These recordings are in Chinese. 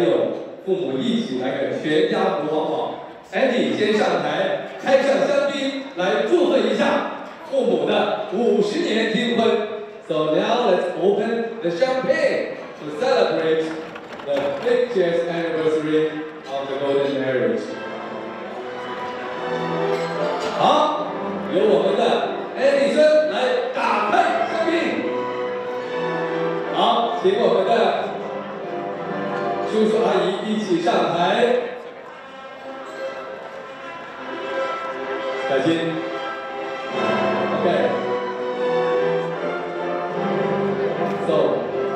还有父母一起来个全家福好不好？Andy 先上台，开上香槟来祝贺一下父母的五十年金婚。So now let's open the champagne to celebrate the 50th anniversary of the golden marriage. 好，由我们的 Andy 森来打开香槟。好，请我们的一起上台。小心。Ok 走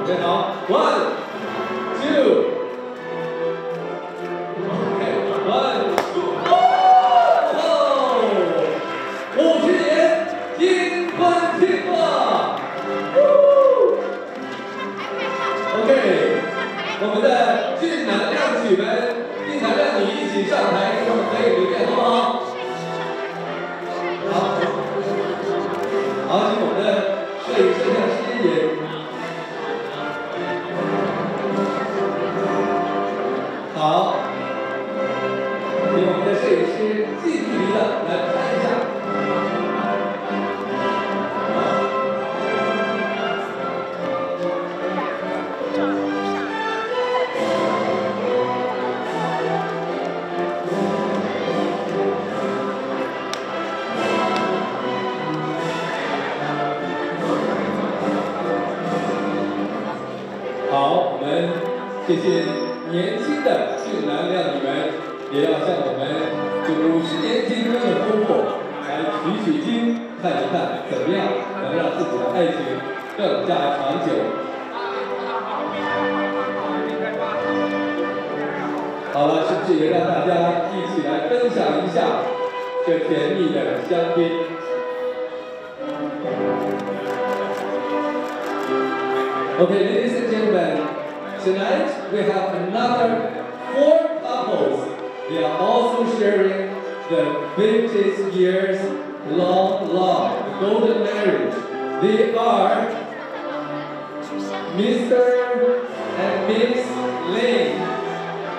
准备好。One two one 哦五十年金婚庆贺 ok 我们的你们经常让你一起上台。我们这些年轻的俊男靓女们，也要向我们这五十年结婚的夫妇来取取经，看一看怎么样能让自己的爱情更加长久。好了，是不是也让大家一起来分享一下这甜蜜的香槟？Okay，ladies and gentlemen. Tonight we have another four couples. They are also sharing the 50 years long love, the golden marriage. They are Mr. and Miss Lin,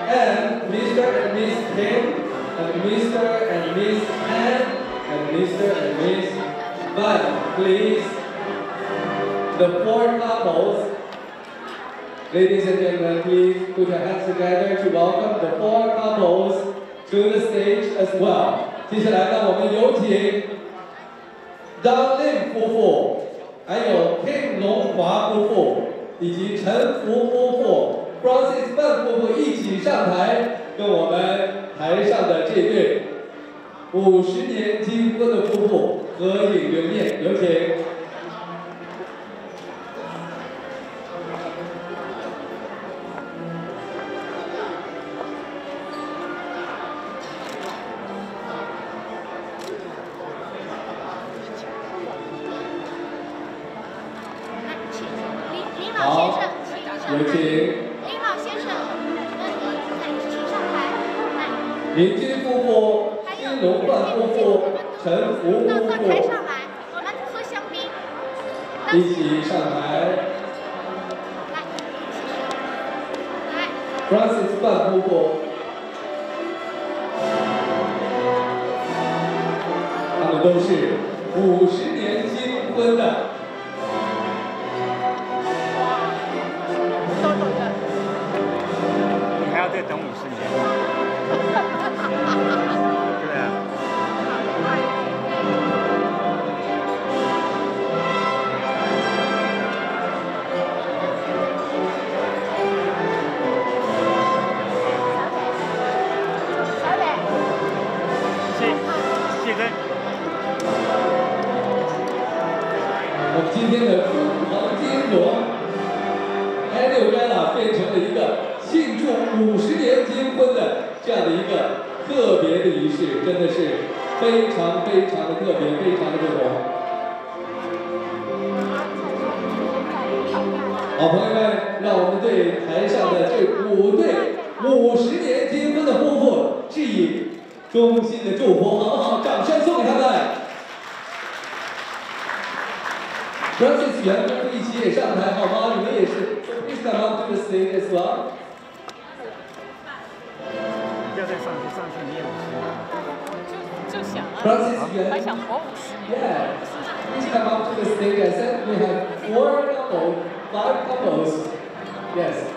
and Mr. and Miss Kim, and Mr. and Miss Han, and Mr. and Miss Van. Please, the four couples Ladies and gentlemen, please put your hands together to welcome the four couples to the stage as well. 接下来，让我们有请张令夫妇，还有 Kim 龙华夫妇以及陈福夫妇、Francis 范夫妇一起上台，跟我们台上的这对五十年金婚的夫妇合影留念。有请。有请林老先生，请上台。林军夫妇、金龙冠夫妇、陈福夫妇，台上来，我们喝香槟。一起上台。来，Francis 范夫妇，他们都是五十年金婚的。再等五十年。对啊。小磊。谢谢根。我们今天的黄金龙 a n g e 变成了一个。五十年结婚的这样的一个特别的仪式，真的是非常非常的特别，非常的不同。好朋友们，让我们对台上的这五对五十年结婚的夫妇致以衷心的祝福，好不好？掌声送给他们。让这次员工一起也上台好吗？你们也是，Please come up to the stage as well. 你也五十年。就就想啊，Francis, you 还 have, 想活五十年。yeah. Please come up to the stage. I said we have four couples, five couples. Yes.